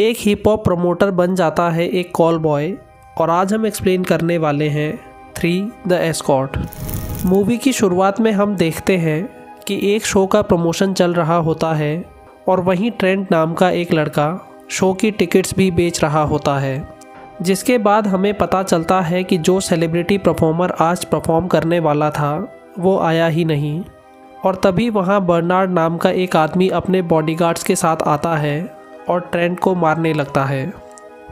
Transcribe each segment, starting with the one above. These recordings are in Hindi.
एक हिप हॉप प्रमोटर बन जाता है एक कॉल बॉय और आज हम एक्सप्लेन करने वाले हैं थ्री द एस्कॉट मूवी की शुरुआत में हम देखते हैं कि एक शो का प्रमोशन चल रहा होता है, और वहीं ट्रेंट नाम का एक लड़का शो की टिकट्स भी बेच रहा होता है, जिसके बाद हमें पता चलता है कि जो सेलिब्रिटी परफॉर्मर आज परफॉर्म करने वाला था, वो आया ही नहीं। और तभी वहाँ बर्नार्ड नाम का एक आदमी अपने बॉडीगार्ड्स के साथ आता है और ट्रेंट को मारने लगता है।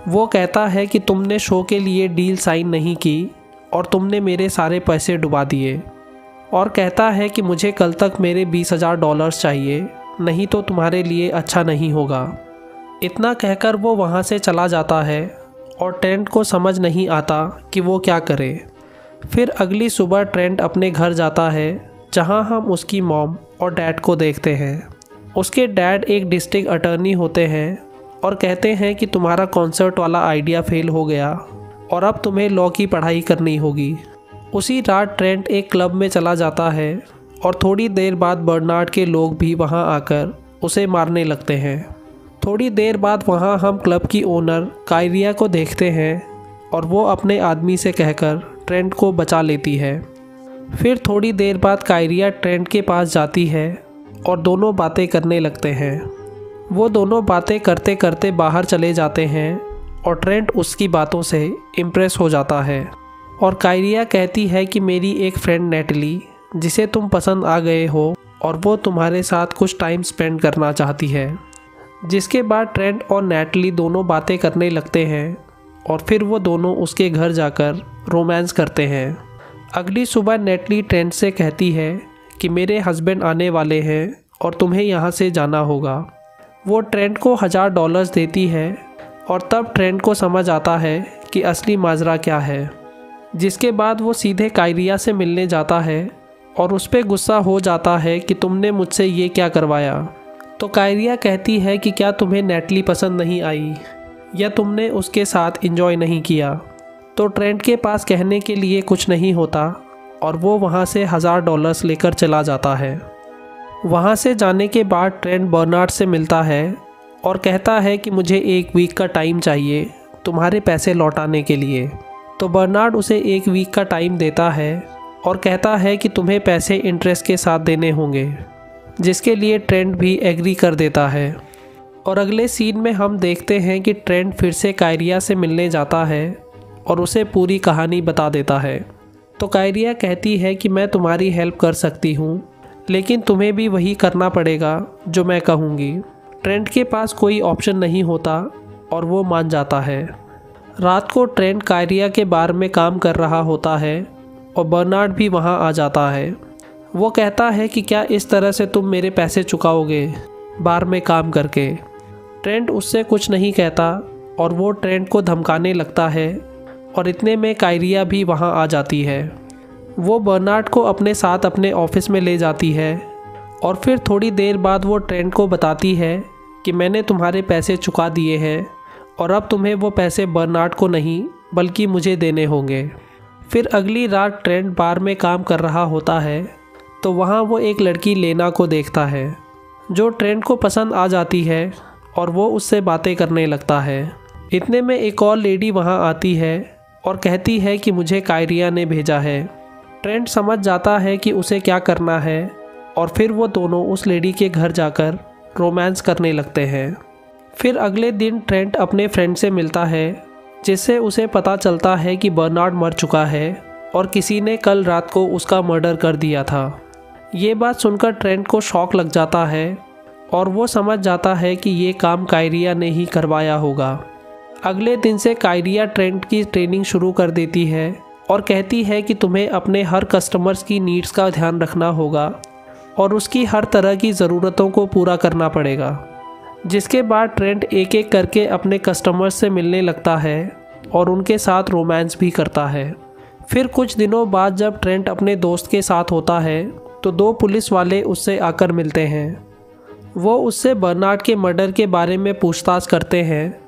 वो कहता है कि तुमने शो के लिए डील साइन नहीं की और तुमने मेरे सारे पैसे डुबा दिए और कहता है कि मुझे कल तक मेरे बीस हज़ार डॉलर्स चाहिए, नहीं तो तुम्हारे लिए अच्छा नहीं होगा। इतना कहकर वो वहाँ से चला जाता है और ट्रेंट को समझ नहीं आता कि वो क्या करे। फिर अगली सुबह ट्रेंट अपने घर जाता है, जहाँ हम उसकी मॉम और डैड को देखते हैं। उसके डैड एक डिस्ट्रिक्ट अटर्नी होते हैं और कहते हैं कि तुम्हारा कॉन्सर्ट वाला आइडिया फेल हो गया और अब तुम्हें लॉ की पढ़ाई करनी होगी। उसी रात ट्रेंट एक क्लब में चला जाता है और थोड़ी देर बाद बर्नार्ड के लोग भी वहाँ आकर उसे मारने लगते हैं। थोड़ी देर बाद वहाँ हम क्लब की ओनर कायरिया को देखते हैं और वो अपने आदमी से कहकर ट्रेंट को बचा लेती है। फिर थोड़ी देर बाद कायरिया ट्रेंट के पास जाती है और दोनों बातें करने लगते हैं। वो दोनों बातें करते करते बाहर चले जाते हैं और ट्रेंट उसकी बातों से इम्प्रेस हो जाता है। और कायरिया कहती है कि मेरी एक फ्रेंड नेटली, जिसे तुम पसंद आ गए हो और वो तुम्हारे साथ कुछ टाइम स्पेंड करना चाहती है। जिसके बाद ट्रेंट और नेटली दोनों बातें करने लगते हैं और फिर वो दोनों उसके घर जाकर रोमांस करते हैं। अगली सुबह नेटली ट्रेंट से कहती है कि मेरे हस्बैंड आने वाले हैं और तुम्हें यहाँ से जाना होगा। वो ट्रेंट को हज़ार डॉलर्स देती है और तब ट्रेंट को समझ आता है कि असली माजरा क्या है, जिसके बाद वो सीधे कायरिया से मिलने जाता है और उस पर गुस्सा हो जाता है कि तुमने मुझसे ये क्या करवाया। तो कायरिया कहती है कि क्या तुम्हें नेटली पसंद नहीं आई या तुमने उसके साथ इंजॉय नहीं किया। तो ट्रेंट के पास कहने के लिए कुछ नहीं होता। और वो वहाँ से हज़ार डॉलर्स लेकर चला जाता है। वहाँ से जाने के बाद ट्रेंट बर्नार्ड से मिलता है और कहता है कि मुझे एक वीक का टाइम चाहिए तुम्हारे पैसे लौटाने के लिए। तो बर्नार्ड उसे एक वीक का टाइम देता है और कहता है कि तुम्हें पैसे इंटरेस्ट के साथ देने होंगे, जिसके लिए ट्रेंड भी एग्री कर देता है। और अगले सीन में हम देखते हैं कि ट्रेंड फिर से कायरिया से मिलने जाता है और उसे पूरी कहानी बता देता है। तो कायरिया कहती है कि मैं तुम्हारी हेल्प कर सकती हूँ, लेकिन तुम्हें भी वही करना पड़ेगा, जो मैं कहूँगी। ट्रेंड के पास कोई ऑप्शन नहीं होता, और वो मान जाता है। रात को ट्रेंड कायरिया के बार में काम कर रहा होता है, और बर्नार्ड भी वहाँ आ जाता है। वो कहता है कि क्या इस तरह से तुम मेरे पैसे चुकाओगे, बार में काम करके। ट्रेंड उससे कुछ नहीं कहता, और वो ट्रेंड को धमकाने लगता है और इतने में कायरिया भी वहाँ आ जाती है। वो बर्नार्ड को अपने साथ अपने ऑफ़िस में ले जाती है और फिर थोड़ी देर बाद वो ट्रेंड को बताती है कि मैंने तुम्हारे पैसे चुका दिए हैं और अब तुम्हें वो पैसे बर्नार्ड को नहीं, बल्कि मुझे देने होंगे। फिर अगली रात ट्रेंड बार में काम कर रहा होता है तो वहाँ वो एक लड़की लेना को देखता है, जो ट्रेंड को पसंद आ जाती है और वो उससे बातें करने लगता है। इतने में एक और लेडी वहाँ आती है और कहती है कि मुझे कायरिया ने भेजा है। ट्रेंट समझ जाता है कि उसे क्या करना है और फिर वो दोनों उस लेडी के घर जाकर रोमांस करने लगते हैं। फिर अगले दिन ट्रेंट अपने फ्रेंड से मिलता है, जिससे उसे पता चलता है कि बर्नार्ड मर चुका है और किसी ने कल रात को उसका मर्डर कर दिया था। ये बात सुनकर ट्रेंट को शौक लग जाता है और वो समझ जाता है कि ये काम कायरिया ने ही करवाया होगा। अगले दिन से कायरिया ट्रेंट की ट्रेनिंग शुरू कर देती है और कहती है कि तुम्हें अपने हर कस्टमर्स की नीड्स का ध्यान रखना होगा और उसकी हर तरह की ज़रूरतों को पूरा करना पड़ेगा, जिसके बाद ट्रेंट एक एक करके अपने कस्टमर्स से मिलने लगता है और उनके साथ रोमांस भी करता है। फिर कुछ दिनों बाद जब ट्रेंट अपने दोस्त के साथ होता है तो दो पुलिस वाले उससे आकर मिलते हैं। वो उससे बर्नार्ड के मर्डर के बारे में पूछताछ करते हैं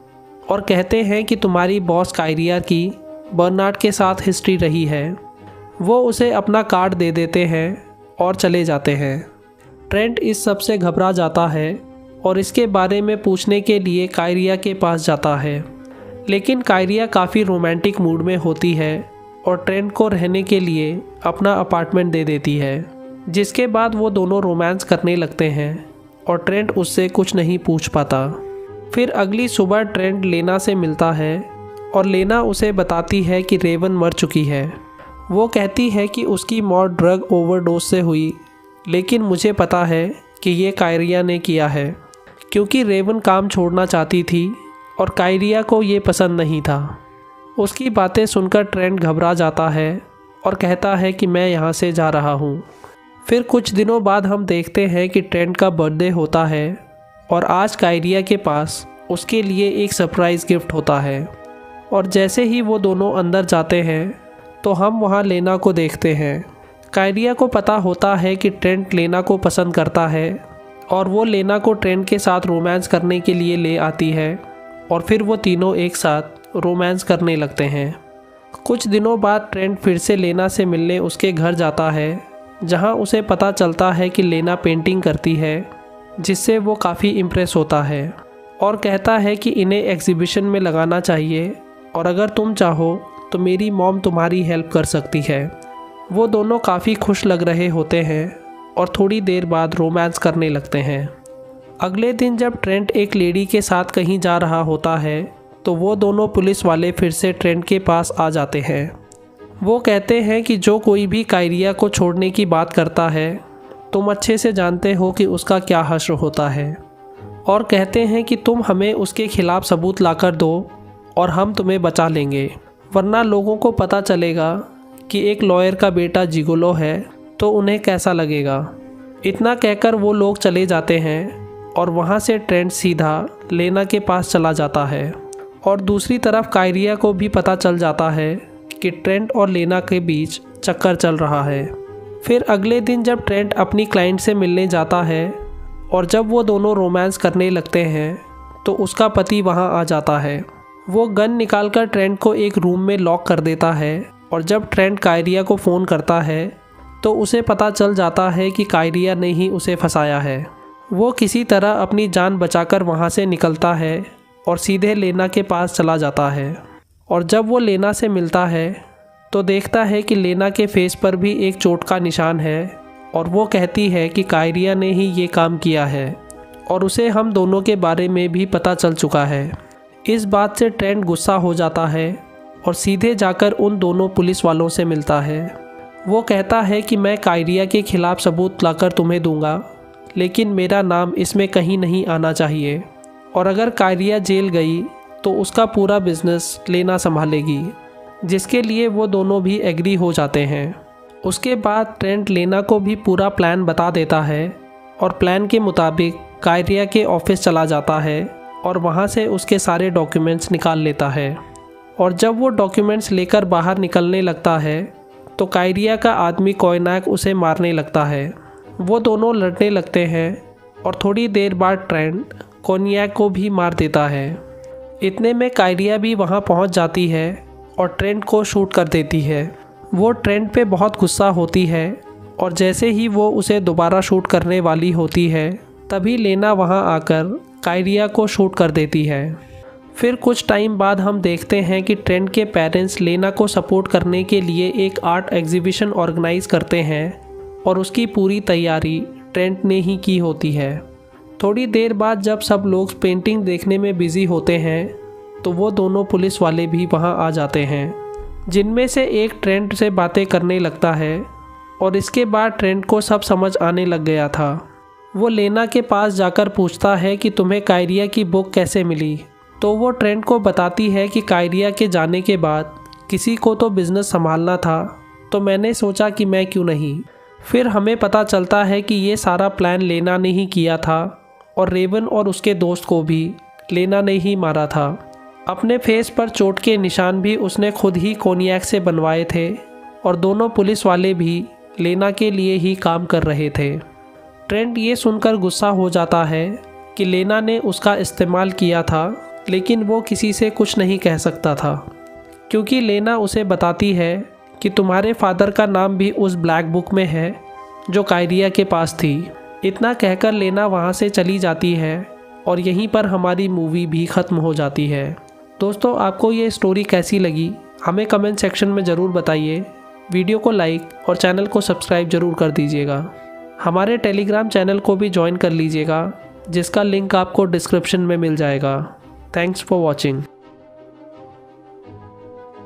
और कहते हैं कि तुम्हारी बॉस कायरिया की बर्नार्ड के साथ हिस्ट्री रही है। वो उसे अपना कार्ड दे देते हैं और चले जाते हैं। ट्रेंट इस सबसे घबरा जाता है और इसके बारे में पूछने के लिए कायरिया के पास जाता है। लेकिन कायरिया काफ़ी रोमांटिक मूड में होती है और ट्रेंट को रहने के लिए अपना अपार्टमेंट दे देती है, जिसके बाद वो दोनों रोमांस करने लगते हैं और ट्रेंट उससे कुछ नहीं पूछ पाता। फिर अगली सुबह ट्रेंड लेना से मिलता है और लेना उसे बताती है कि रेवन मर चुकी है। वो कहती है कि उसकी मौत ड्रग ओवरडोज से हुई, लेकिन मुझे पता है कि ये कायरिया ने किया है, क्योंकि रेवन काम छोड़ना चाहती थी और कायरिया को ये पसंद नहीं था। उसकी बातें सुनकर ट्रेंड घबरा जाता है और कहता है कि मैं यहाँ से जा रहा हूँ। फिर कुछ दिनों बाद हम देखते हैं कि ट्रेंड का बर्थडे होता है और आज कायरिया के पास उसके लिए एक सरप्राइज़ गिफ्ट होता है। और जैसे ही वो दोनों अंदर जाते हैं तो हम वहाँ लेना को देखते हैं। कायरिया को पता होता है कि ट्रेंट लेना को पसंद करता है और वो लेना को ट्रेंट के साथ रोमांस करने के लिए ले आती है और फिर वो तीनों एक साथ रोमांस करने लगते हैं। कुछ दिनों बाद ट्रेंट फिर से लेना से मिलने उसके घर जाता है, जहाँ उसे पता चलता है कि लेना पेंटिंग करती है। जिससे वो काफ़ी इम्प्रेस होता है और कहता है कि इन्हें एग्जीबिशन में लगाना चाहिए और अगर तुम चाहो तो मेरी मॉम तुम्हारी हेल्प कर सकती है। वो दोनों काफ़ी खुश लग रहे होते हैं और थोड़ी देर बाद रोमांस करने लगते हैं। अगले दिन जब ट्रेंट एक लेडी के साथ कहीं जा रहा होता है तो वो दोनों पुलिस वाले फिर से ट्रेंट के पास आ जाते हैं। वो कहते हैं कि जो कोई भी कायरिया को छोड़ने की बात करता है तुम अच्छे से जानते हो कि उसका क्या हश्र होता है। और कहते हैं कि तुम हमें उसके खिलाफ सबूत लाकर दो और हम तुम्हें बचा लेंगे। वरना लोगों को पता चलेगा कि एक लॉयर का बेटा जिगोलो है तो उन्हें कैसा लगेगा। इतना कहकर वो लोग चले जाते हैं और वहाँ से ट्रेंड सीधा लेना के पास चला जाता है। और दूसरी तरफ़ कायरिया को भी पता चल जाता है कि ट्रेंड और लेना के बीच चक्कर चल रहा है। फिर अगले दिन जब ट्रेंट अपनी क्लाइंट से मिलने जाता है और जब वो दोनों रोमांस करने लगते हैं तो उसका पति वहाँ आ जाता है। वो गन निकालकर ट्रेंट को एक रूम में लॉक कर देता है और जब ट्रेंट कायरिया को फ़ोन करता है तो उसे पता चल जाता है कि कायरिया ने ही उसे फंसाया है। वो किसी तरह अपनी जान बचाकर वहाँ से निकलता है और सीधे लेना के पास चला जाता है। और जब वो लेना से मिलता है तो देखता है कि लेना के फेस पर भी एक चोट का निशान है और वो कहती है कि कायरिया ने ही ये काम किया है और उसे हम दोनों के बारे में भी पता चल चुका है। इस बात से ट्रेंड गुस्सा हो जाता है और सीधे जाकर उन दोनों पुलिस वालों से मिलता है। वो कहता है कि मैं कायरिया के खिलाफ सबूत लाकर तुम्हें दूँगा, लेकिन मेरा नाम इसमें कहीं नहीं आना चाहिए। और अगर कायरिया जेल गई तो उसका पूरा बिज़नेस लेना संभालेगी। जिसके लिए वो दोनों भी एग्री हो जाते हैं। उसके बाद ट्रेंट लेना को भी पूरा प्लान बता देता है और प्लान के मुताबिक कायरिया के ऑफ़िस चला जाता है और वहाँ से उसके सारे डॉक्यूमेंट्स निकाल लेता है। और जब वो डॉक्यूमेंट्स लेकर बाहर निकलने लगता है तो कायरिया का आदमी कोयनाक उसे मारने लगता है। वो दोनों लड़ने लगते हैं और थोड़ी देर बाद ट्रेंट कोनियाक को भी मार देता है। इतने में कायरिया भी वहाँ पहुँच जाती है और ट्रेंड को शूट कर देती है। वो ट्रेंड पे बहुत गुस्सा होती है और जैसे ही वो उसे दोबारा शूट करने वाली होती है, तभी लेना वहाँ आकर कायरिया को शूट कर देती है। फिर कुछ टाइम बाद हम देखते हैं कि ट्रेंड के पेरेंट्स लेना को सपोर्ट करने के लिए एक आर्ट एग्जीबिशन ऑर्गेनाइज करते हैं और उसकी पूरी तैयारी ट्रेंड ने ही की होती है। थोड़ी देर बाद जब सब लोग पेंटिंग देखने में बिज़ी होते हैं तो वो दोनों पुलिस वाले भी वहाँ आ जाते हैं। जिनमें से एक ट्रेंड से बातें करने लगता है और इसके बाद ट्रेंड को सब समझ आने लग गया था। वो लेना के पास जाकर पूछता है कि तुम्हें कायरिया की बुक कैसे मिली? तो वो ट्रेंड को बताती है कि कायरिया के जाने के बाद किसी को तो बिज़नेस संभालना था तो मैंने सोचा कि मैं क्यों नहीं? फिर हमें पता चलता है कि ये सारा प्लान लेना ने ही किया था और रेवन और उसके दोस्त को भी लेना ने ही मारा था। अपने फेस पर चोट के निशान भी उसने खुद ही कोनियाक से बनवाए थे और दोनों पुलिस वाले भी लेना के लिए ही काम कर रहे थे। ट्रेंट ये सुनकर गुस्सा हो जाता है कि लेना ने उसका इस्तेमाल किया था, लेकिन वो किसी से कुछ नहीं कह सकता था। क्योंकि लेना उसे बताती है कि तुम्हारे फादर का नाम भी उस ब्लैक बुक में है, जो कायरिया के पास थी। इतना कहकर लेना वहाँ से चली जाती है और यहीं पर हमारी मूवी भी ख़त्म हो जाती है। दोस्तों, आपको ये स्टोरी कैसी लगी? हमें कमेंट सेक्शन में ज़रूर बताइए। वीडियो को लाइक और चैनल को सब्सक्राइब ज़रूर कर दीजिएगा। हमारे टेलीग्राम चैनल को भी ज्वाइन कर लीजिएगा, जिसका लिंक आपको डिस्क्रिप्शन में मिल जाएगा। Thanks for watching